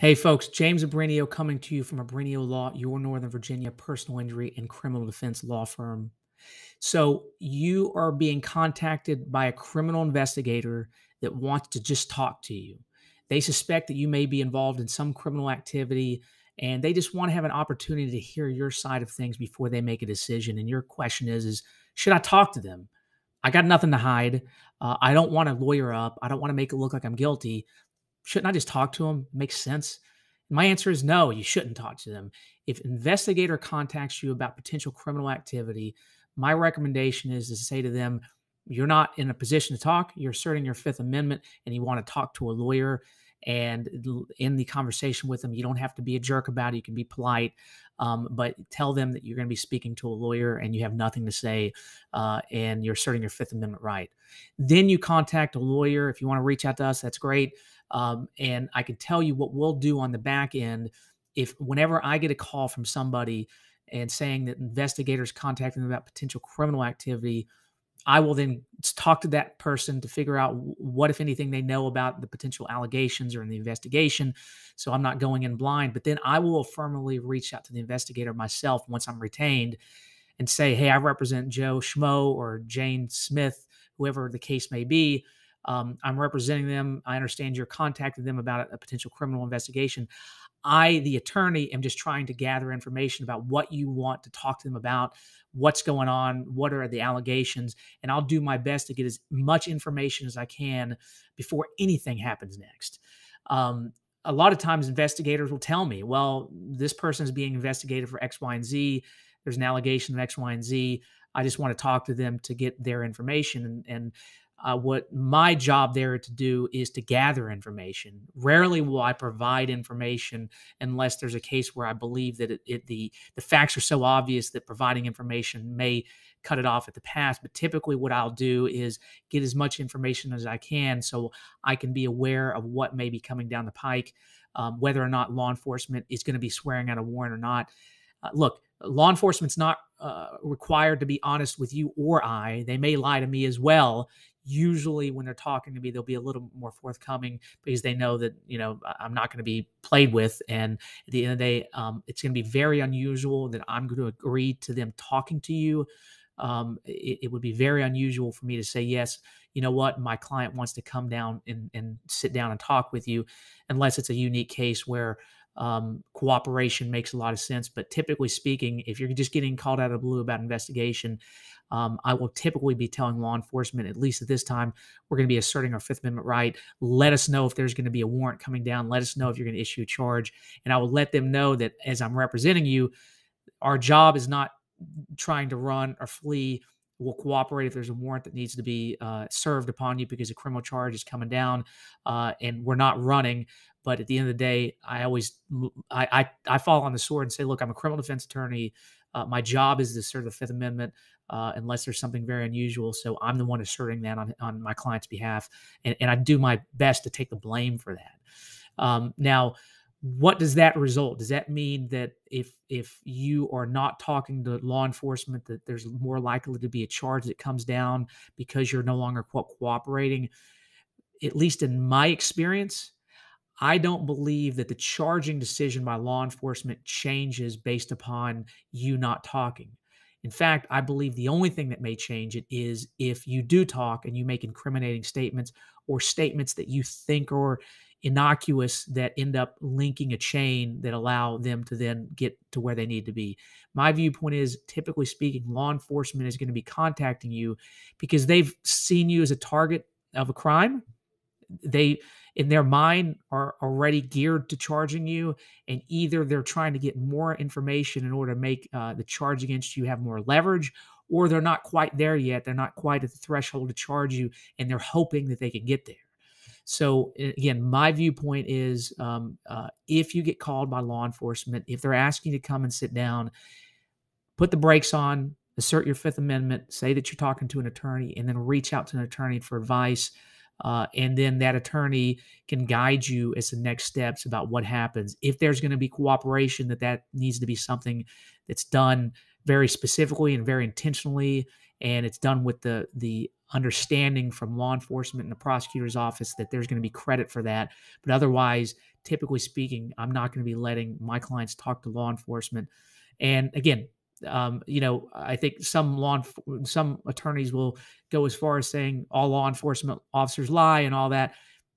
Hey, folks, James Abrenio coming to you from Abrenio Law, your Northern Virginia personal injury and criminal defense law firm. So, you are being contacted by a criminal investigator that wants to just talk to you. They suspect that you may be involved in some criminal activity and they just want to have an opportunity to hear your side of things before they make a decision. And your question is, is should I talk to them? I got nothing to hide. Uh, I don't want to lawyer up. I don't want to make it look like I'm guilty. Shouldn't I just talk to them? Makes sense. My answer is no, you shouldn't talk to them. If investigator contacts you about potential criminal activity, my recommendation is to say to them, you're not in a position to talk, you're asserting your Fifth Amendment, and you want to talk to a lawyer. And in the conversation with them, you don't have to be a jerk about it. You can be polite, um, but tell them that you're going to be speaking to a lawyer and you have nothing to say, uh, and you're asserting your Fifth Amendment right. Then you contact a lawyer. If you want to reach out to us, that's great. Um, and I can tell you what we'll do on the back end if whenever I get a call from somebody and saying that investigators contacting them about potential criminal activity, I will then talk to that person to figure out what, if anything, they know about the potential allegations or in the investigation. So I'm not going in blind, but then I will affirmatively reach out to the investigator myself once I'm retained and say, Hey, I represent Joe Schmo or Jane Smith, whoever the case may be. Um, I'm representing them. I understand you're contacting them about a, a potential criminal investigation. I, the attorney, am just trying to gather information about what you want to talk to them about, what's going on, what are the allegations, and I'll do my best to get as much information as I can before anything happens next. Um, a lot of times, investigators will tell me, well, this person is being investigated for X, Y, and Z. There's an allegation of X, Y, and Z. I just want to talk to them to get their information. And, and uh, what my job there to do is to gather information. Rarely will I provide information unless there's a case where I believe that it, it, the the facts are so obvious that providing information may cut it off at the pass. But typically, what I'll do is get as much information as I can so I can be aware of what may be coming down the pike, um, whether or not law enforcement is going to be swearing out a warrant or not. Uh, look, law enforcement's not uh, required to be honest with you or I. They may lie to me as well usually when they're talking to me they'll be a little more forthcoming because they know that you know i'm not going to be played with and at the end of the day um, it's going to be very unusual that i'm going to agree to them talking to you. Um, it, it, would be very unusual for me to say yes you know what? My client wants to come down and, and sit down and talk with you unless it's a unique case where um, cooperation makes a lot of sense but typically speaking if you're just getting called out of blue about investigation um, I will typically be telling law enforcement, at least at this time, we're going to be asserting our Fifth Amendment right. Let us know if there's going to be a warrant coming down. Let us know if you're going to issue a charge. And I will let them know that as I'm representing you, our job is not trying to run or flee. We'll cooperate if there's a warrant that needs to be uh, served upon you because a criminal charge is coming down, uh, and we're not running. But at the end of the day, I always I, I I fall on the sword and say, look, I'm a criminal defense attorney. Uh, my job is to serve the Fifth Amendment uh, unless there's something very unusual. So I'm the one asserting that on, on my client's behalf. And, and I do my best to take the blame for that. Um, now, what does that result? Does that mean that if if you are not talking to law enforcement, that there's more likely to be a charge that comes down because you're no longer co- cooperating? At least in my experience, I don't believe that the charging decision by law enforcement changes based upon you not talking. In fact, I believe the only thing that may change it is if you do talk and you make incriminating statements or statements that you think are innocuous that end up linking a chain that allow them to then get to where they need to be. My viewpoint is typically speaking, law enforcement is going to be contacting you because they've seen you as a target of a crime. They in their mind are already geared to charging you and either they're trying to get more information in order to make uh, the charge against you have more leverage or they're not quite there yet they're not quite at the threshold to charge you and they're hoping that they can get there. So again my viewpoint is um, uh, if you get called by law enforcement if they're asking you to come and sit down put the brakes on assert your fifth amendment say that you're talking to an attorney and then reach out to an attorney for advice uh, and then that attorney can guide you as the next steps about what happens. If there's going to be cooperation, that that needs to be something that's done very specifically and very intentionally, and it's done with the the understanding from law enforcement and the prosecutor's office that there's going to be credit for that. But otherwise, typically speaking, I'm not going to be letting my clients talk to law enforcement. And again, um, you know, I think some law, some attorneys will go as far as saying all law enforcement officers lie and all that.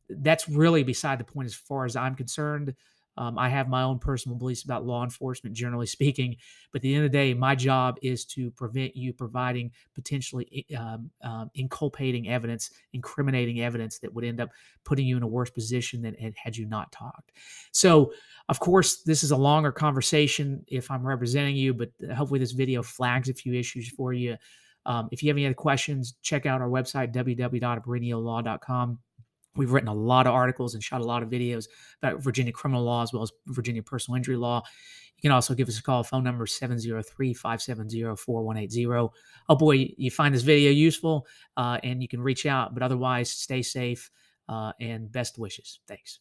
That's really beside the point as far as I'm concerned. Um, I have my own personal beliefs about law enforcement, generally speaking. But at the end of the day, my job is to prevent you providing potentially um, um, inculpating evidence, incriminating evidence that would end up putting you in a worse position than had you not talked. So, of course, this is a longer conversation if I'm representing you, but hopefully this video flags a few issues for you. Um, if you have any other questions, check out our website, www.abreniolaw.com. We've written a lot of articles and shot a lot of videos about Virginia criminal law as well as Virginia personal injury law. You can also give us a call. Phone number 703 570 4180. Oh boy, you find this video useful uh, and you can reach out, but otherwise, stay safe uh, and best wishes. Thanks.